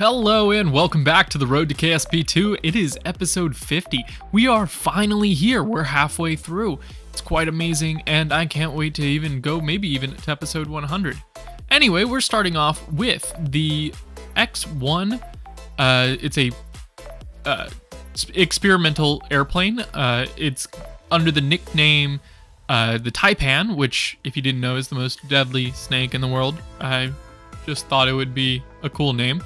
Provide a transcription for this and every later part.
Hello and welcome back to the Road to KSP2. It is episode 50. We are finally here. We're halfway through. It's quite amazing and I can't wait to even go maybe even to episode 100. Anyway, we're starting off with the X1. Uh, it's a uh, experimental airplane. Uh, it's under the nickname uh, the Taipan, which, if you didn't know, is the most deadly snake in the world. I just thought it would be a cool name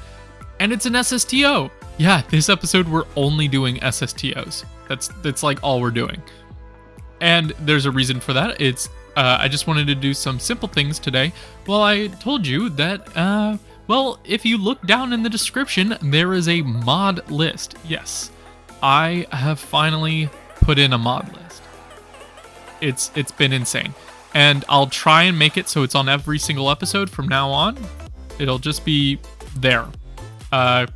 and it's an SSTO. Yeah, this episode we're only doing SSTOs. That's that's like all we're doing. And there's a reason for that. It's uh, I just wanted to do some simple things today. Well, I told you that uh, well, if you look down in the description, there is a mod list. Yes, I have finally put in a mod list. It's it's been insane, and I'll try and make it so it's on every single episode from now on. It'll just be there uh,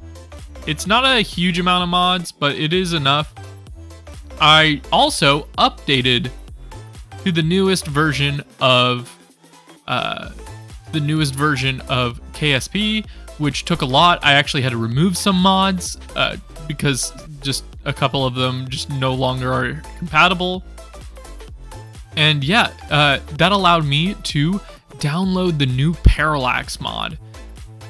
it's not a huge amount of mods, but it is enough. I also updated to the newest version of uh, the newest version of KSP, which took a lot. I actually had to remove some mods uh, because just a couple of them just no longer are compatible. And yeah, uh, that allowed me to download the new Parallax mod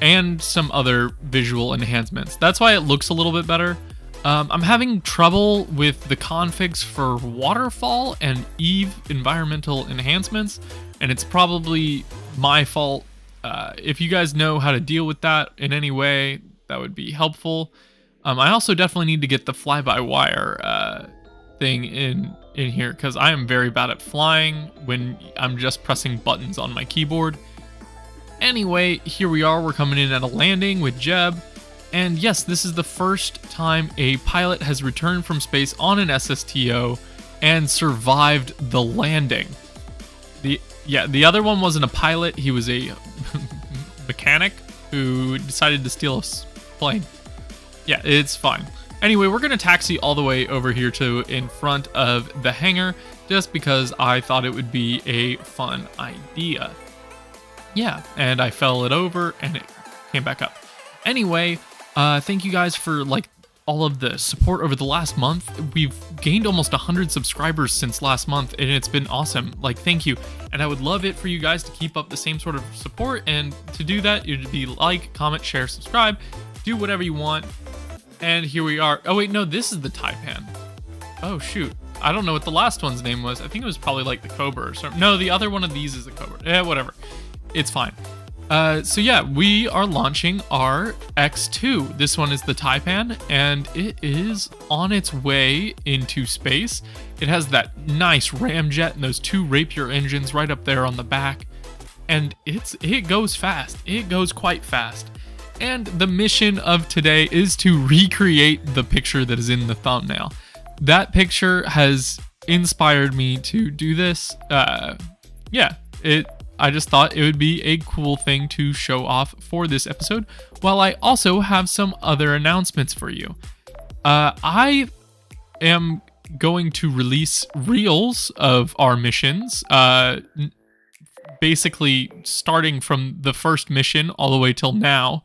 and some other visual enhancements. That's why it looks a little bit better. Um, I'm having trouble with the configs for waterfall and Eve environmental enhancements, and it's probably my fault. Uh, if you guys know how to deal with that in any way, that would be helpful. Um, I also definitely need to get the fly-by-wire uh, thing in in here because I am very bad at flying when I'm just pressing buttons on my keyboard. Anyway, here we are, we're coming in at a landing with Jeb. And yes, this is the first time a pilot has returned from space on an SSTO and survived the landing. The yeah, the other one wasn't a pilot, he was a mechanic who decided to steal a plane. Yeah, it's fine. Anyway, we're to taxi all the way over here to in front of the hangar just because I thought it would be a fun idea yeah, and I fell it over and it came back up. Anyway, uh, thank you guys for like all of the support over the last month. We've gained almost 100 subscribers since last month, and it's been awesome. Like, thank you. And I would love it for you guys to keep up the same sort of support. And to do that, it'd be like, comment, share, subscribe, do whatever you want. And here we are. Oh, wait, no, this is the Taipan. Oh, shoot. I don't know what the last one's name was. I think it was probably like the Cobra or something. No, the other one of these is the Cobra. Yeah, whatever it's fine. Uh, so yeah, we are launching our X2. This one is the Taipan, and it is on its way into space. It has that nice ramjet and those two Rapier engines right up there on the back, and it's it goes fast. It goes quite fast. And the mission of today is to recreate the picture that is in the thumbnail. That picture has inspired me to do this. Uh, yeah, it I just thought it would be a cool thing to show off for this episode, while I also have some other announcements for you. Uh, I am going to release reels of our missions, uh, basically starting from the first mission all the way till now,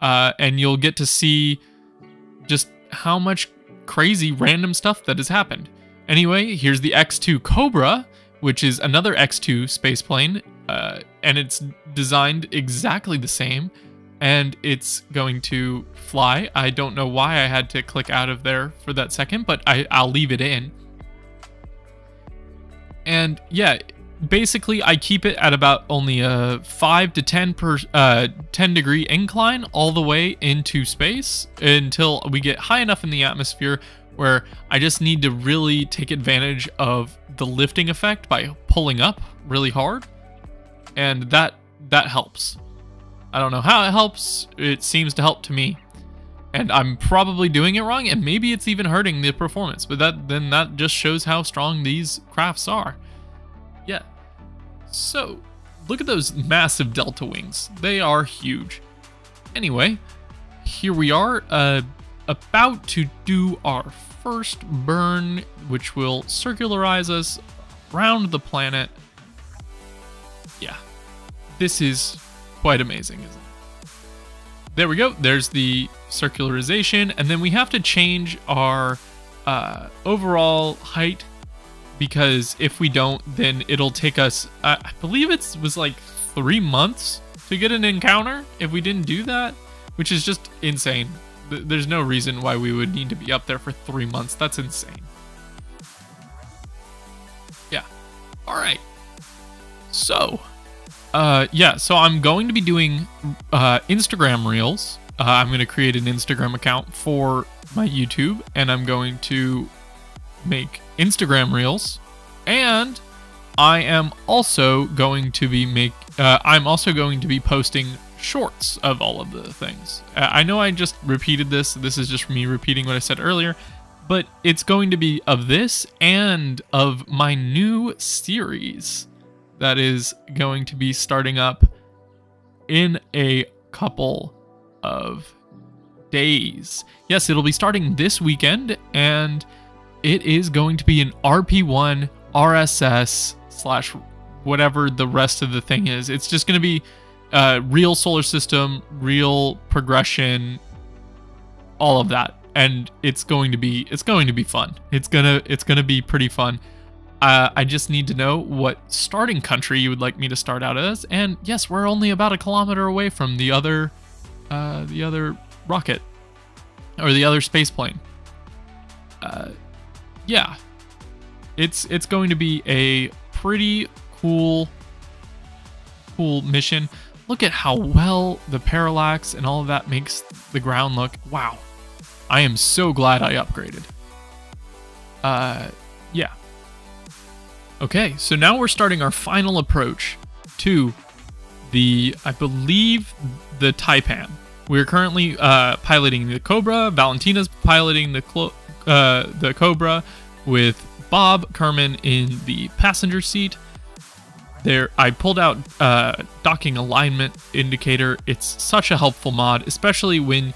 uh, and you'll get to see just how much crazy random stuff that has happened. Anyway, here's the X2 Cobra, which is another X2 spaceplane uh, and it's designed exactly the same and it's going to fly. I don't know why I had to click out of there for that second, but I, I'll leave it in. And yeah, basically I keep it at about only a 5 to 10 per uh, 10 degree incline all the way into space until we get high enough in the atmosphere where I just need to really take advantage of the lifting effect by pulling up really hard and that that helps. I don't know how it helps. It seems to help to me. And I'm probably doing it wrong, and maybe it's even hurting the performance, but that then that just shows how strong these crafts are. Yeah. So, look at those massive delta wings. They are huge. Anyway, here we are, uh, about to do our first burn, which will circularize us around the planet. Yeah, this is quite amazing, isn't it? there we go. There's the circularization. And then we have to change our uh, overall height because if we don't, then it'll take us, uh, I believe it was like three months to get an encounter if we didn't do that, which is just insane. There's no reason why we would need to be up there for three months. That's insane. Yeah. All right. So, uh, yeah, so I'm going to be doing uh, Instagram Reels. Uh, I'm going to create an Instagram account for my YouTube, and I'm going to make Instagram Reels, and I am also going to be make. Uh, I'm also going to be posting shorts of all of the things. Uh, I know I just repeated this. This is just me repeating what I said earlier, but it's going to be of this and of my new series that is going to be starting up in a couple of days. Yes, it'll be starting this weekend, and it is going to be an RP1 RSS slash whatever the rest of the thing is. It's just going to be uh, real solar system, real progression, all of that, and it's going to be it's going to be fun. It's gonna it's gonna be pretty fun. Uh, I just need to know what starting country you would like me to start out as. And yes, we're only about a kilometer away from the other, uh, the other rocket, or the other space plane. Uh, yeah, it's it's going to be a pretty cool, cool mission. Look at how well the parallax and all of that makes the ground look. Wow, I am so glad I upgraded. Uh. Okay, so now we're starting our final approach to the, I believe, the Taipan. We're currently uh, piloting the Cobra. Valentina's piloting the uh, the Cobra with Bob Kerman in the passenger seat. There, I pulled out uh, docking alignment indicator. It's such a helpful mod, especially when you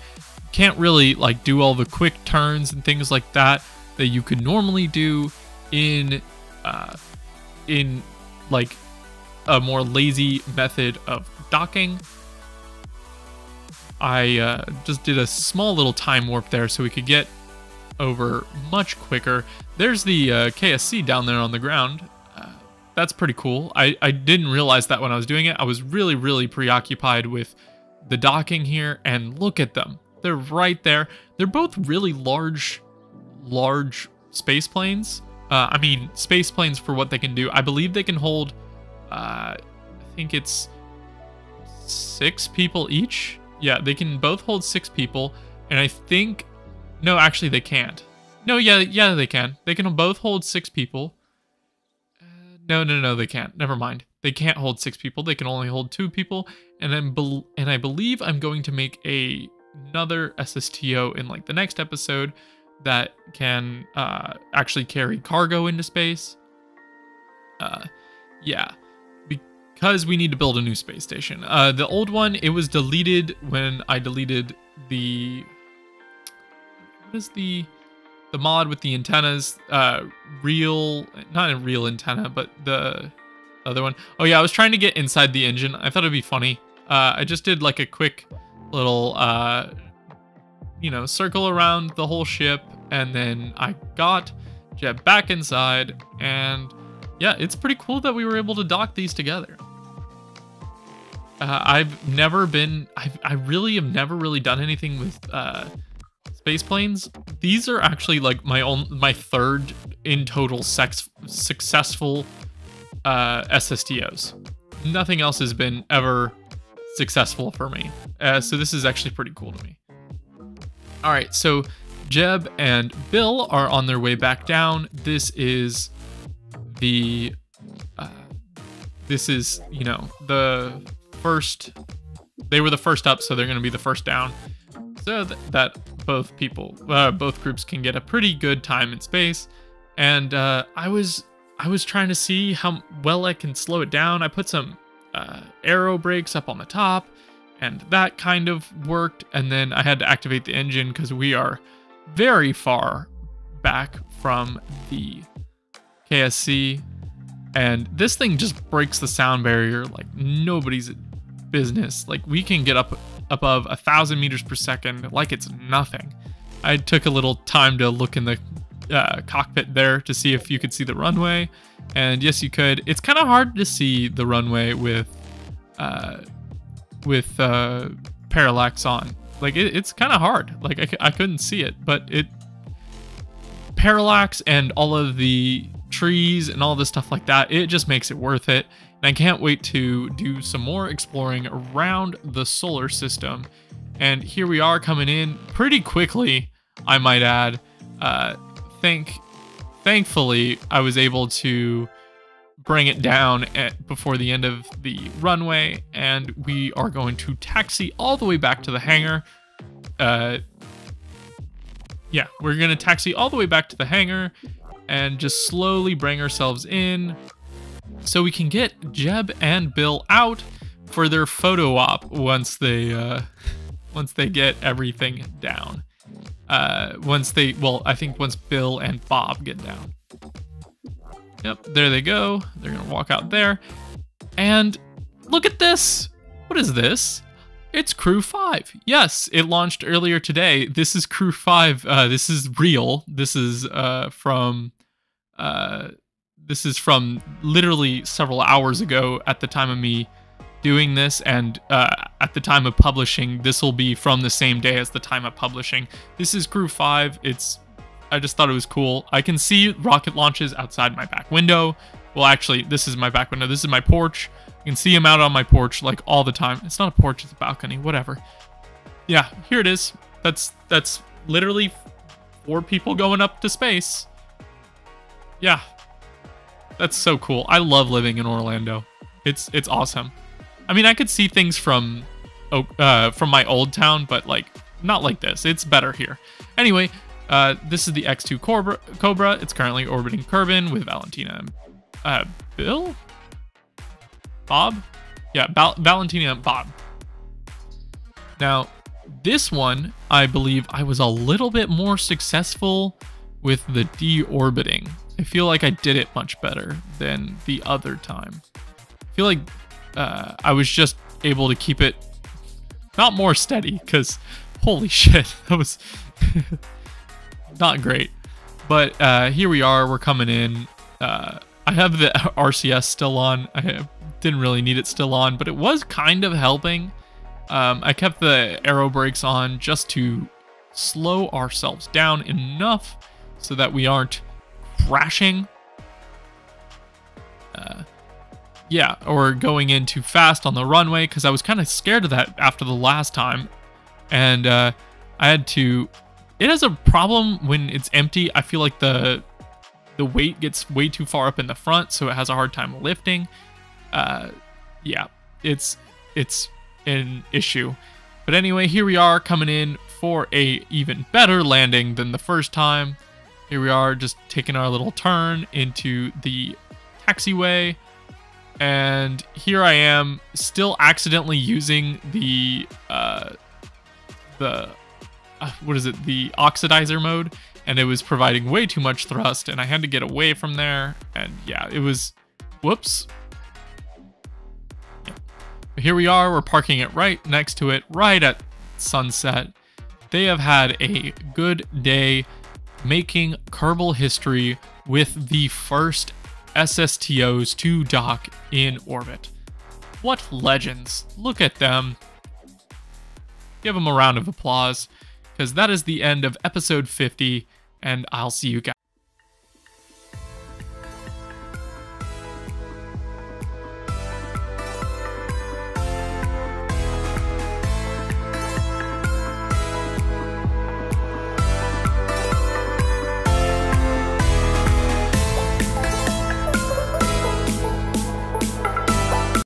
can't really like do all the quick turns and things like that that you could normally do in uh, in like a more lazy method of docking. I uh, just did a small little time warp there so we could get over much quicker. There's the uh, KSC down there on the ground. Uh, that's pretty cool. I, I didn't realize that when I was doing it. I was really, really preoccupied with the docking here, and look at them. They're right there. They're both really large, large space planes. Uh, I mean, space planes for what they can do. I believe they can hold, uh, I think it's six people each. Yeah, they can both hold six people. And I think, no, actually they can't. No, yeah, yeah, they can. They can both hold six people. Uh, no, no, no, they can't. Never mind. They can't hold six people. They can only hold two people. And then, and I believe I'm going to make a another SSTO in like the next episode that can uh, actually carry cargo into space. Uh, yeah, because we need to build a new space station. Uh, the old one, it was deleted when I deleted the what is the the mod with the antennas? Uh, real, not a real antenna, but the other one. Oh yeah, I was trying to get inside the engine. I thought it'd be funny. Uh, I just did like a quick little uh you know, circle around the whole ship, and then I got Jeb back inside, and yeah, it's pretty cool that we were able to dock these together. Uh, I've never been, I've, I really have never really done anything with uh, space planes. These are actually like my own, my third in total sex, successful uh, SSTOs. Nothing else has been ever successful for me. Uh, so this is actually pretty cool to me. All right, so Jeb and Bill are on their way back down. This is the, uh, this is, you know, the first, they were the first up, so they're going to be the first down. So th that both people, uh, both groups can get a pretty good time in space. And uh, I was, I was trying to see how well I can slow it down. I put some uh, aero brakes up on the top and that kind of worked. And then I had to activate the engine because we are very far back from the KSC. And this thing just breaks the sound barrier like nobody's business. Like we can get up above a thousand meters per second like it's nothing. I took a little time to look in the uh, cockpit there to see if you could see the runway, and yes, you could. It's kind of hard to see the runway with uh, with uh, parallax on. Like it, it's kind of hard. Like I, I couldn't see it, but it parallax and all of the trees and all this stuff like that. It just makes it worth it. And I can't wait to do some more exploring around the solar system. And here we are coming in pretty quickly, I might add. Uh, thank, thankfully, I was able to bring it down at, before the end of the runway, and we are going to taxi all the way back to the hangar. Uh, yeah, we're going to taxi all the way back to the hangar and just slowly bring ourselves in so we can get Jeb and Bill out for their photo op once they uh, once they get everything down. Uh, once they, well, I think once Bill and Bob get down. Yep, there they go. They're gonna walk out there. And look at this. What is this? It's Crew 5. Yes, it launched earlier today. This is Crew 5. Uh, this is real. This is uh, from uh, this is from literally several hours ago at the time of me doing this and uh, at the time of publishing this will be from the same day as the time of publishing this is crew 5 it's i just thought it was cool i can see rocket launches outside my back window well actually this is my back window this is my porch i can see them out on my porch like all the time it's not a porch it's a balcony whatever yeah here it is that's that's literally four people going up to space yeah. That's so cool. I love living in Orlando. It's it's awesome. I mean, I could see things from oh, uh, from my old town, but like not like this. It's better here. Anyway, uh, this is the X2 Cobra. Cobra. It's currently orbiting Kerbin with Valentina and uh, Bill? Bob? Yeah, Val Valentina and Bob. Now, this one, I believe I was a little bit more successful with the deorbiting. I feel like I did it much better than the other time. I feel like uh, I was just able to keep it not more steady because holy shit, that was not great. But uh, here we are, we're coming in. Uh, I have the RCS still on. I didn't really need it still on, but it was kind of helping. Um, I kept the aero brakes on just to slow ourselves down enough so that we aren't crashing. Uh, yeah, or going in too fast on the runway because I was kind of scared of that after the last time. And uh, I had to. It has a problem when it's empty. I feel like the the weight gets way too far up in the front, so it has a hard time lifting. Uh, yeah, it's it's an issue. But anyway, here we are coming in for a even better landing than the first time. Here we are just taking our little turn into the taxiway. And here I am still accidentally using the, uh, the, what is it? The oxidizer mode. And it was providing way too much thrust and I had to get away from there. And yeah, it was, whoops. Here we are, we're parking it right next to it, right at sunset. They have had a good day making Kerbal history with the first SSTOs to dock in orbit. What legends! Look at them. Give them a round of applause, because that is the end of episode 50, and I'll see you guys.